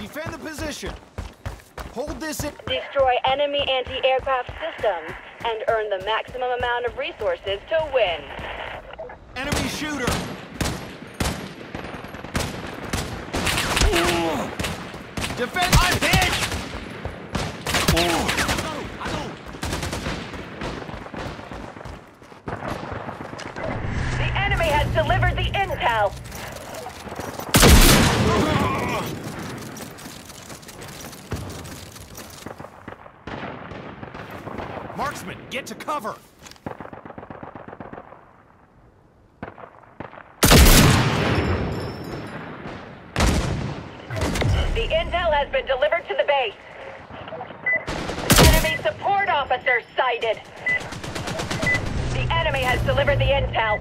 Defend the position. Hold this in. Destroy enemy anti-aircraft systems and earn the maximum amount of resources to win. Enemy shooter. Defend. I'm hit. The enemy has delivered the intel. Marksman, get to cover. The intel has been delivered to the base. Enemy support officer sighted. The enemy has delivered the intel.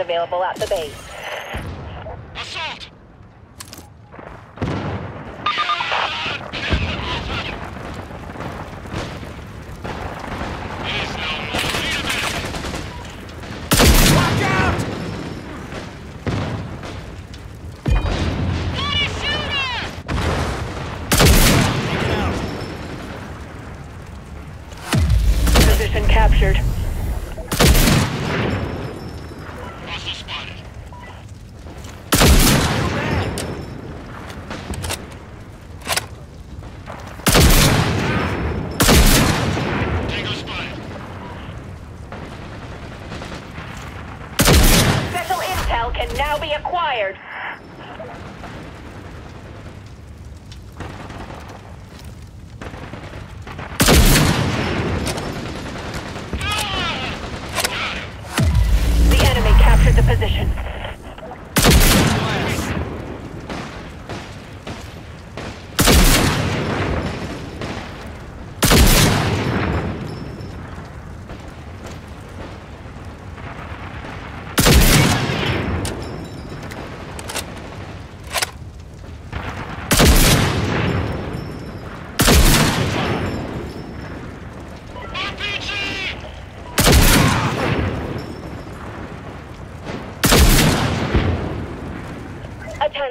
Available at the base.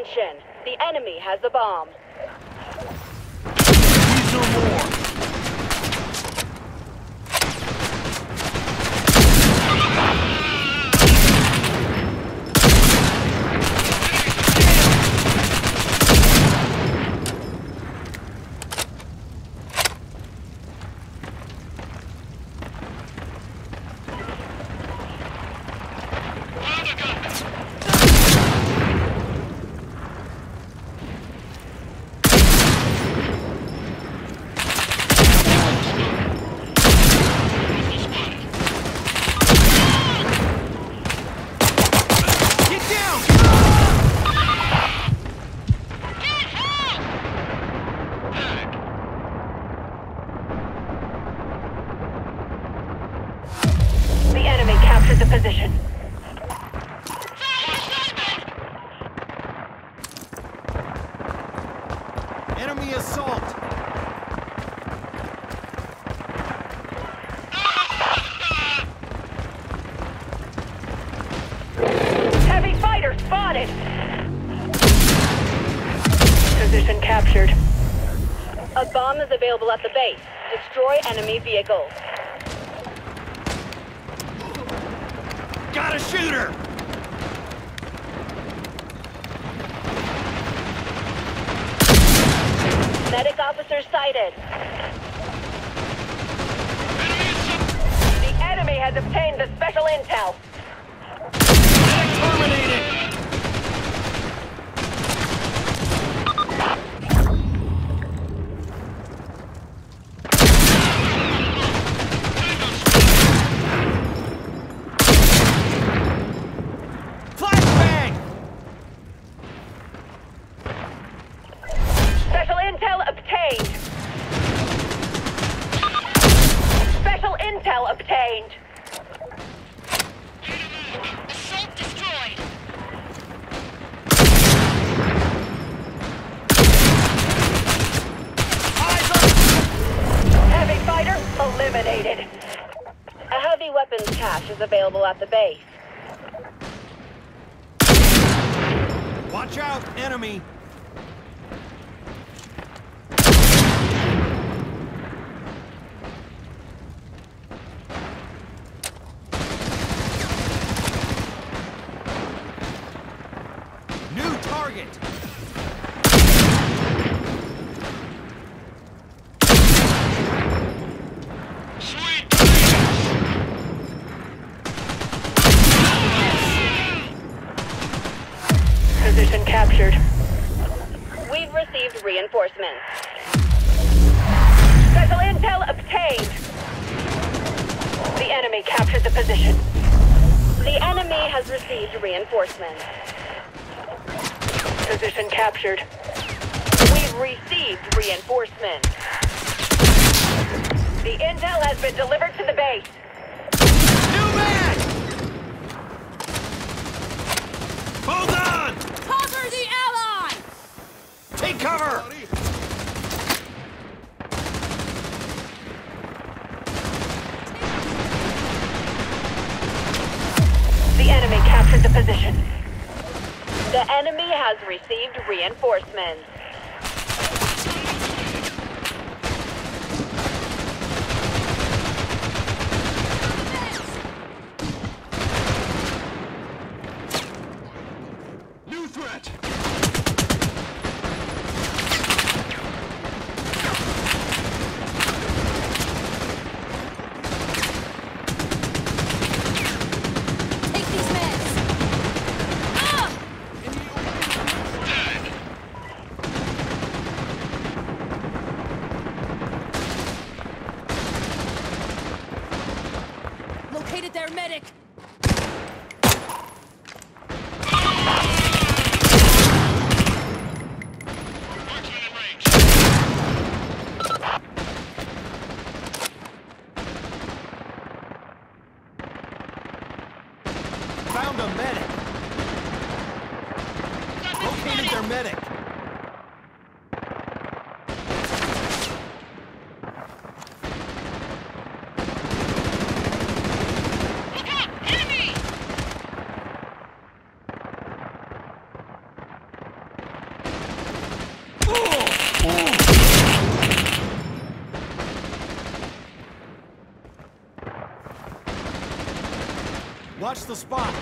Attention, the enemy has the bomb. A bomb is available at the base. Destroy enemy vehicles. Got a shooter. Medic officer sighted. The enemy has obtained the special intel. Terminated. Flashbang. Special intel obtained. Special intel obtained. Assault destroyed. Eyes on. Heavy fighter eliminated. A heavy weapons cache is available at the base. Watch out, enemy. Captured the position. The enemy has received reinforcements. Position captured. We've received reinforcements. The intel has been delivered to the base. New man. Hold on. Cover the ally! Take cover. The enemy captured the position. The enemy has received reinforcements. Watch the spot.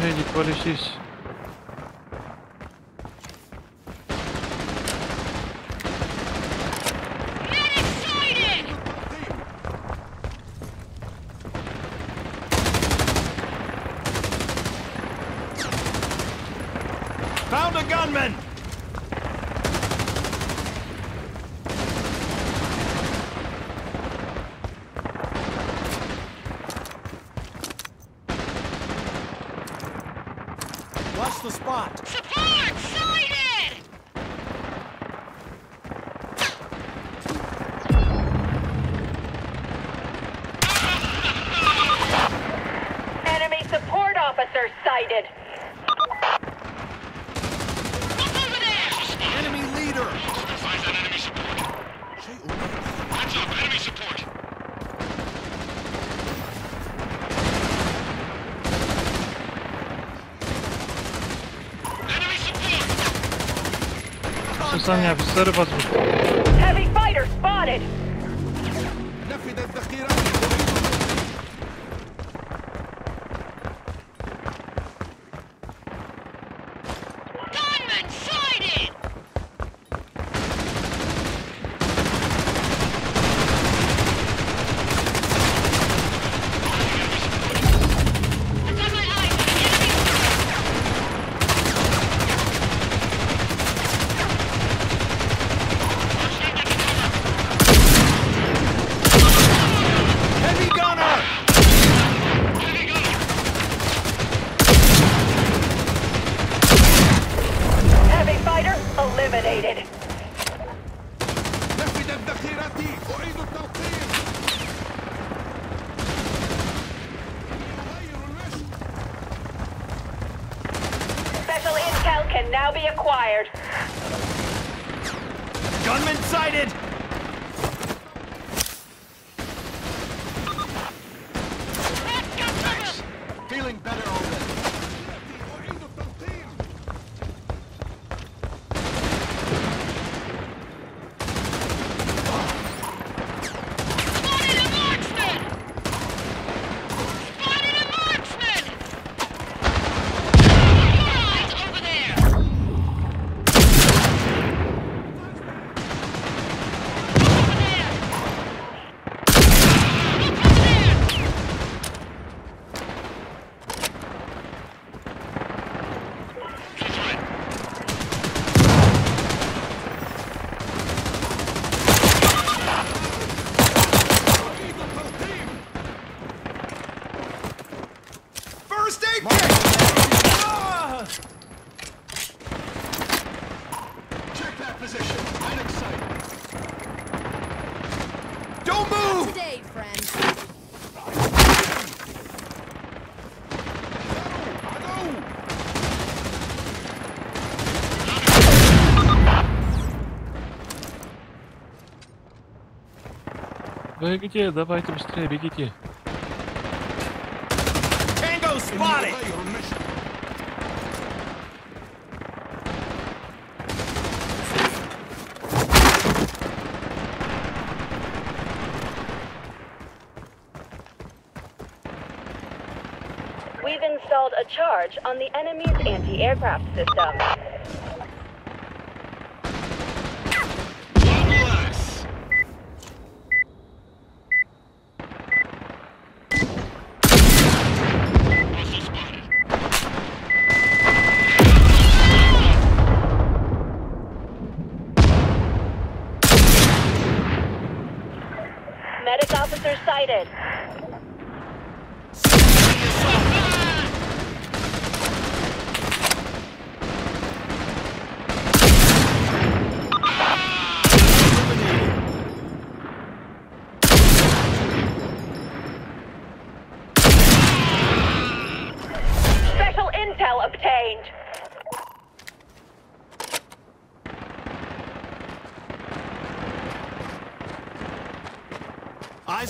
Nee, die Watch the spot. Heavy fighter spotted! position and excited. Don't move! Today, friends. Бегите, давайте быстрее, бегите. Tango spotted! charge on the enemy's anti-aircraft system.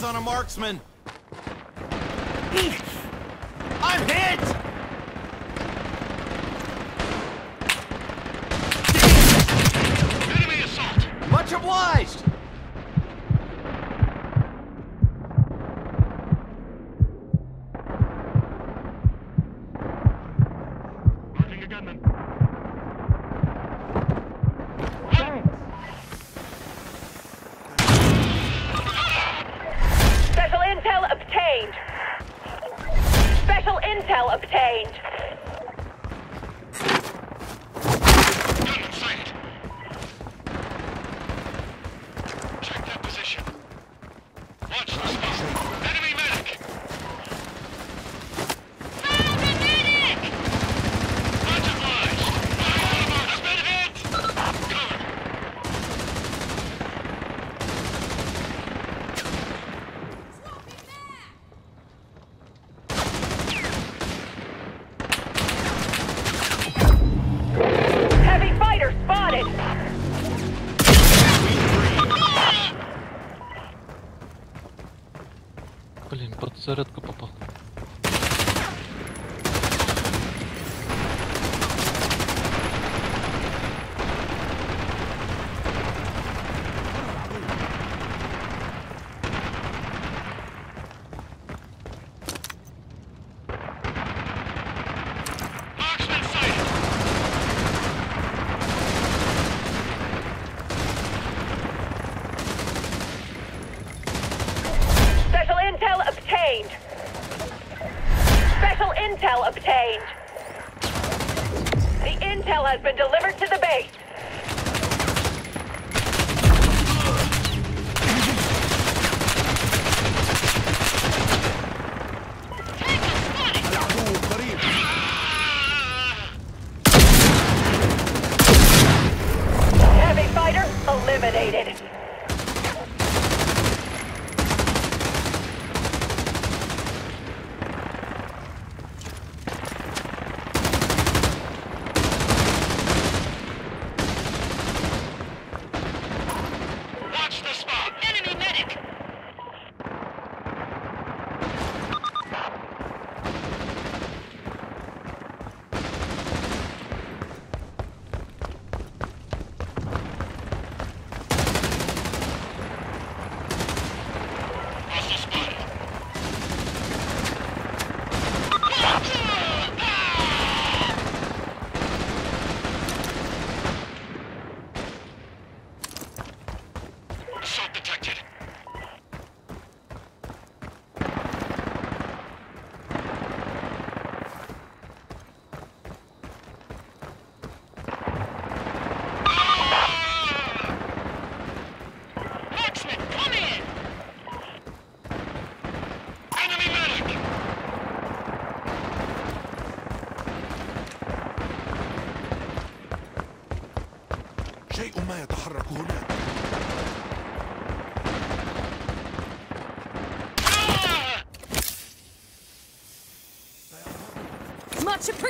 on a marksman.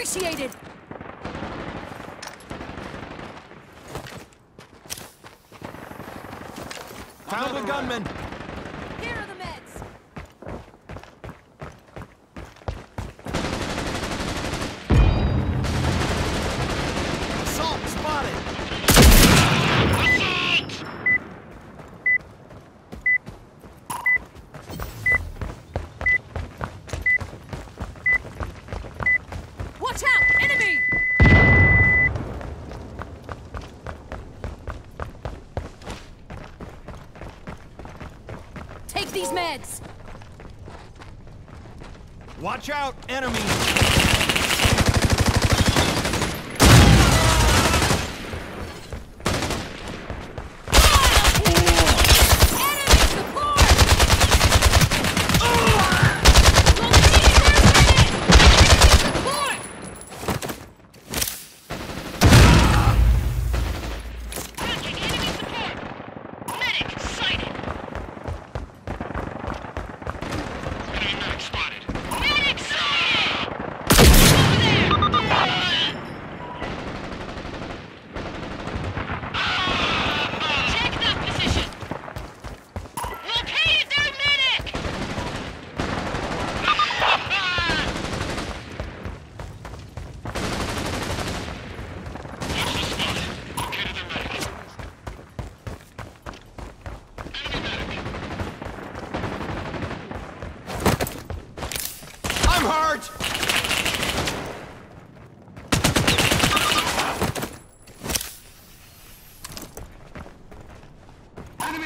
appreciated! Found a gunman! Watch out, enemies!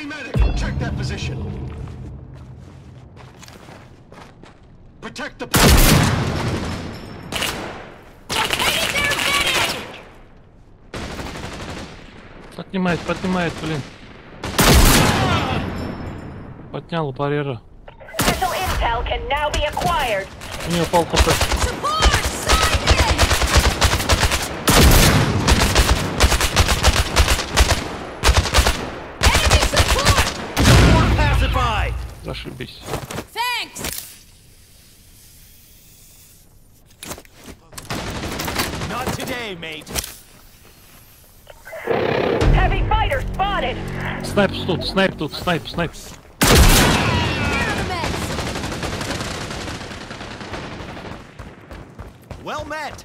Enemy medic! Check that position. Protect the... Поднимает, поднимает, блин. Поднял барьера. У нее палка-то. Зашибись. Not today, mate. Heavy fighter spotted. Снайп тут, снайп тут, снайп, снайп. Well met.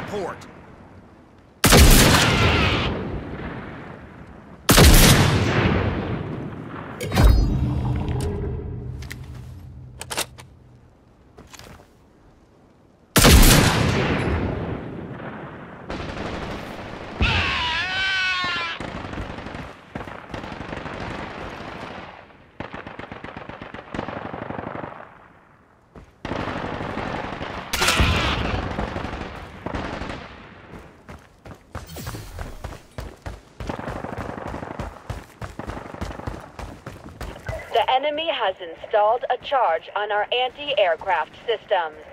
support. enemy has installed a charge on our anti-aircraft systems.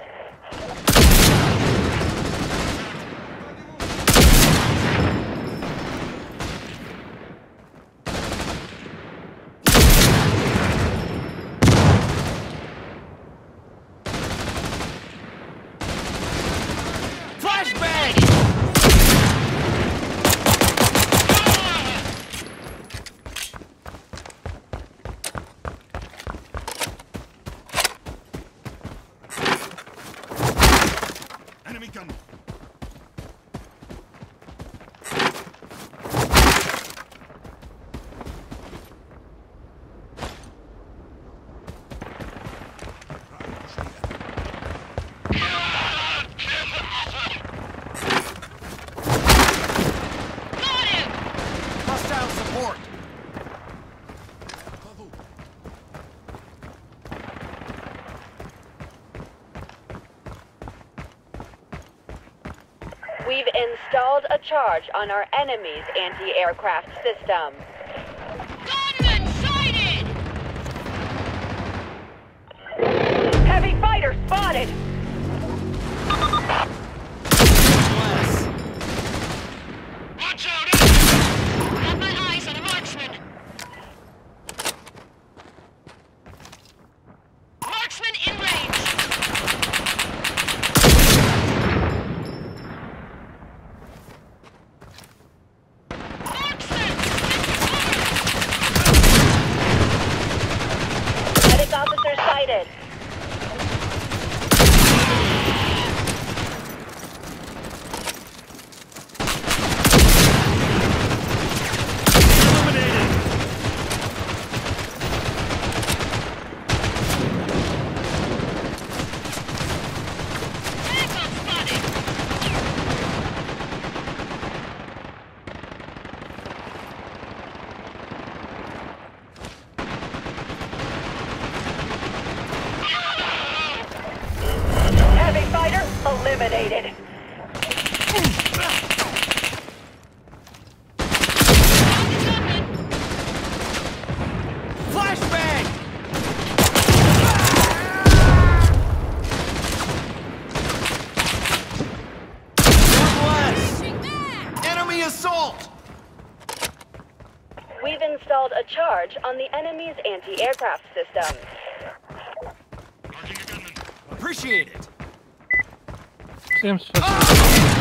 charge on our enemy's anti-aircraft system. Gunman sighted! Heavy fighter spotted! Watch out! Eh? My eyes on a marksman! Marksman in enemy's anti-aircraft systems. Marking a gunman. Appreciate it. Seems ah!